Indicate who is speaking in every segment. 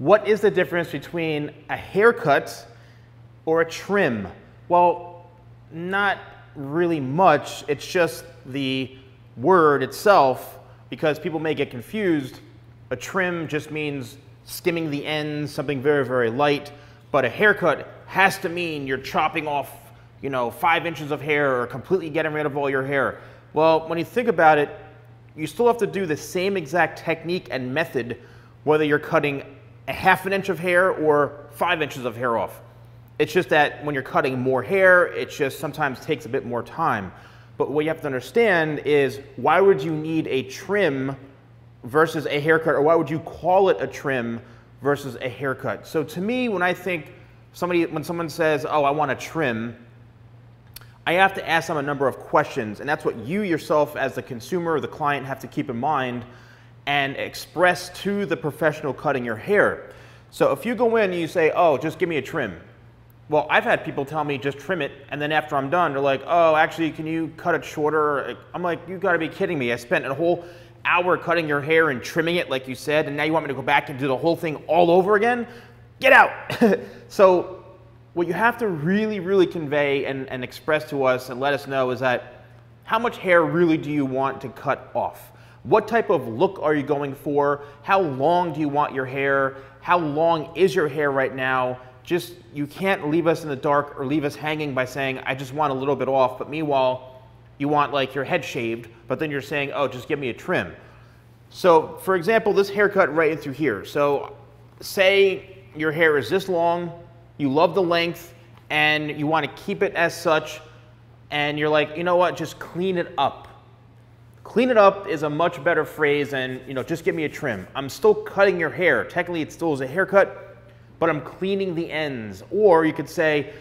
Speaker 1: What is the difference between a haircut or a trim? Well, not really much. It's just the word itself because people may get confused. A trim just means skimming the ends, something very, very light. But a haircut has to mean you're chopping off, you know, five inches of hair or completely getting rid of all your hair. Well, when you think about it, you still have to do the same exact technique and method whether you're cutting a half an inch of hair or five inches of hair off. It's just that when you're cutting more hair, it just sometimes takes a bit more time. But what you have to understand is why would you need a trim versus a haircut, or why would you call it a trim versus a haircut? So to me, when I think somebody, when someone says, oh, I want a trim, I have to ask them a number of questions, and that's what you yourself as the consumer or the client have to keep in mind and express to the professional cutting your hair. So if you go in and you say, oh, just give me a trim. Well, I've had people tell me just trim it, and then after I'm done, they're like, oh, actually, can you cut it shorter? I'm like, you gotta be kidding me. I spent a whole hour cutting your hair and trimming it, like you said, and now you want me to go back and do the whole thing all over again? Get out! so, what you have to really, really convey and, and express to us and let us know is that how much hair really do you want to cut off? What type of look are you going for? How long do you want your hair? How long is your hair right now? Just, you can't leave us in the dark or leave us hanging by saying, I just want a little bit off, but meanwhile, you want like your head shaved, but then you're saying, oh, just give me a trim. So, for example, this haircut right in through here. So, say your hair is this long, you love the length, and you want to keep it as such, and you're like, you know what, just clean it up. Clean it up is a much better phrase than, you know, just give me a trim. I'm still cutting your hair. Technically, it still is a haircut, but I'm cleaning the ends. Or you could say,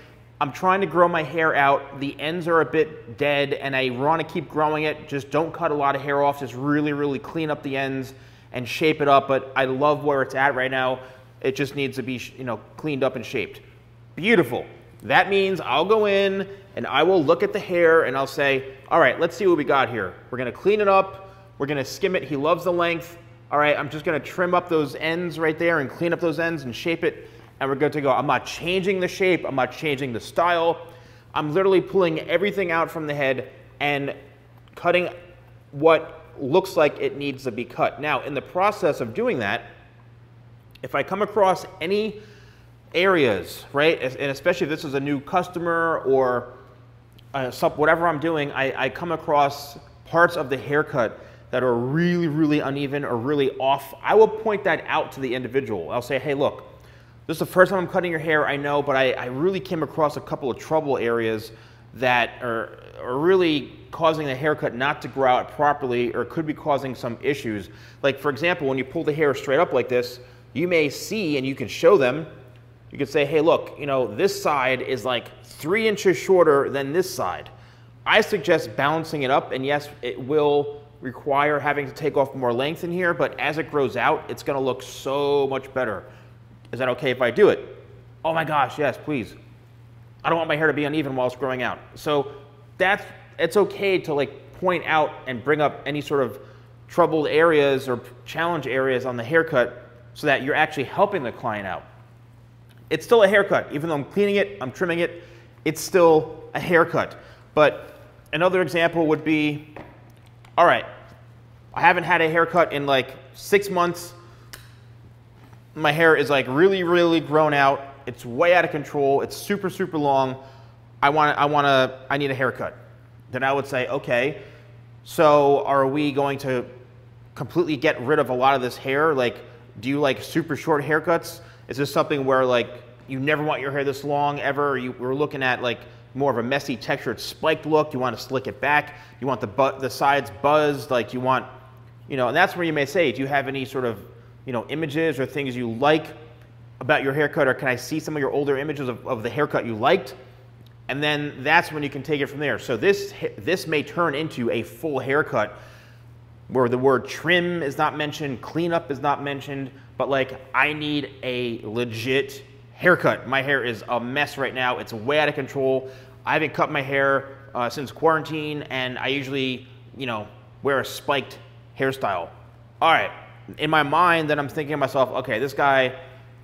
Speaker 1: I'm trying to grow my hair out. The ends are a bit dead and I want to keep growing it. Just don't cut a lot of hair off. Just really, really clean up the ends and shape it up. But I love where it's at right now. It just needs to be, you know, cleaned up and shaped. Beautiful. That means I'll go in and I will look at the hair and I'll say, all right, let's see what we got here. We're gonna clean it up. We're gonna skim it. He loves the length. All right, I'm just gonna trim up those ends right there and clean up those ends and shape it and we're good to go. I'm not changing the shape. I'm not changing the style. I'm literally pulling everything out from the head and cutting what looks like it needs to be cut. Now, in the process of doing that, if I come across any areas, right? And especially if this is a new customer or uh, whatever I'm doing, I, I come across parts of the haircut that are really, really uneven or really off. I will point that out to the individual. I'll say, hey, look, this is the first time I'm cutting your hair, I know, but I, I really came across a couple of trouble areas that are, are really causing the haircut not to grow out properly or could be causing some issues. Like, for example, when you pull the hair straight up like this, you may see and you can show them you could say, hey, look, you know, this side is like three inches shorter than this side. I suggest balancing it up, and yes, it will require having to take off more length in here, but as it grows out, it's gonna look so much better. Is that okay if I do it? Oh my gosh, yes, please. I don't want my hair to be uneven while it's growing out. So that's, it's okay to like point out and bring up any sort of troubled areas or challenge areas on the haircut so that you're actually helping the client out. It's still a haircut. Even though I'm cleaning it, I'm trimming it, it's still a haircut. But another example would be, all right, I haven't had a haircut in like six months. My hair is like really, really grown out. It's way out of control. It's super, super long. I want I want to, I need a haircut. Then I would say, okay, so are we going to completely get rid of a lot of this hair? Like, do you like super short haircuts? Is this something where like you never want your hair this long ever? You, we're looking at like more of a messy textured spiked look. You want to slick it back. You want the, bu- the sides buzzed. Like you want, you know, and that's where you may say, do you have any sort of, you know, images or things you like about your haircut? Or can I see some of your older images of, of the haircut you liked? And then that's when you can take it from there. So this, this may turn into a full haircut where the word trim is not mentioned, cleanup is not mentioned, but like I need a legit haircut. My hair is a mess right now. It's way out of control. I haven't cut my hair uh, since quarantine, and I usually, you know, wear a spiked hairstyle. All right, in my mind, then I'm thinking to myself, okay, this guy,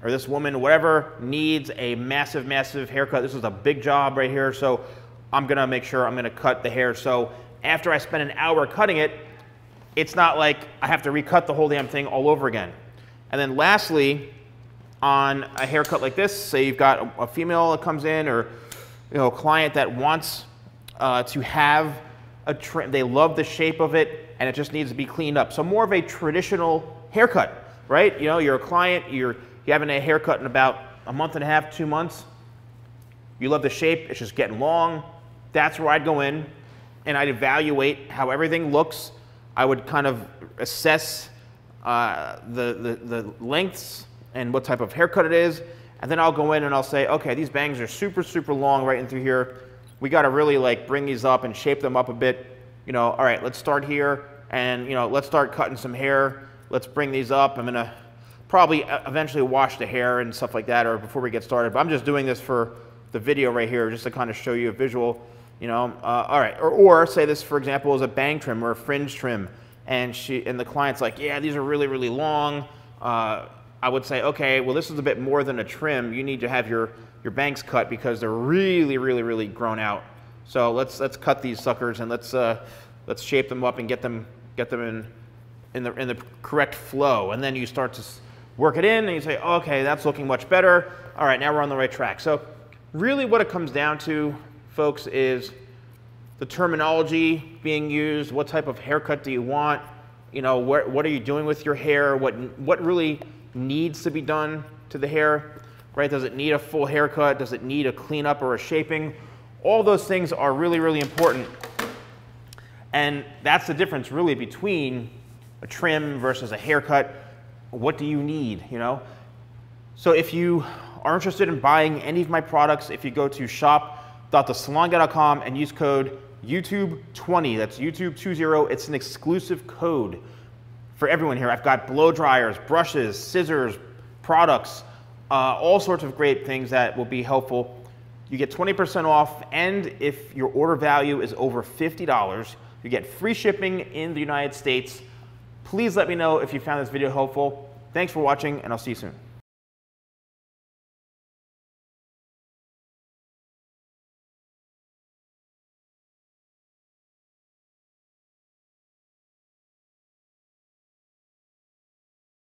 Speaker 1: or this woman, whatever, needs a massive, massive haircut. This is a big job right here, so I'm gonna make sure I'm gonna cut the hair. So after I spend an hour cutting it, it's not like I have to recut the whole damn thing all over again. And then lastly, on a haircut like this, say you've got a, female that comes in or you know, a client that wants uh, to have a trim, they love the shape of it and it just needs to be cleaned up. So more of a traditional haircut, right? You know, you're a client, you're, you're having a haircut in about a month and a half, two months. You love the shape, it's just getting long. That's where I'd go in and I'd evaluate how everything looks. I would kind of assess uh, the, the, the lengths and what type of haircut it is. And then I'll go in and I'll say, okay, these bangs are super, super long right in through here. We got to really like bring these up and shape them up a bit. You know, all right, let's start here and, you know, let's start cutting some hair. Let's bring these up. I'm going to probably eventually wash the hair and stuff like that or before we get started. But I'm just doing this for the video right here just to kind of show you a visual, you know. Uh, all right, or, or say this, for example, is a bang trim or a fringe trim. And, she, and the client's like, yeah, these are really, really long. Uh, I would say, okay, well, this is a bit more than a trim. You need to have your, your bangs cut because they're really, really, really grown out. So let's, let's cut these suckers and let's, uh, let's shape them up and get them, get them in, in, the, in the correct flow. And then you start to work it in and you say, okay, that's looking much better. All right, now we're on the right track. So really what it comes down to, folks, is the terminology being used, what type of haircut do you want, you know, what, what are you doing with your hair, what, what really needs to be done to the hair, right? Does it need a full haircut? Does it need a cleanup or a shaping? All those things are really, really important. And that's the difference really between a trim versus a haircut. What do you need, you know? So if you are interested in buying any of my products, if you go to shop.thesalonguy.com and use code YouTube20, that's YouTube20, it's an exclusive code for everyone here. I've got blow dryers, brushes, scissors, products, uh, all sorts of great things that will be helpful. You get 20% off, and if your order value is over $50, you get free shipping in the United States. Please let me know if you found this video helpful. Thanks for watching, and I'll see you soon.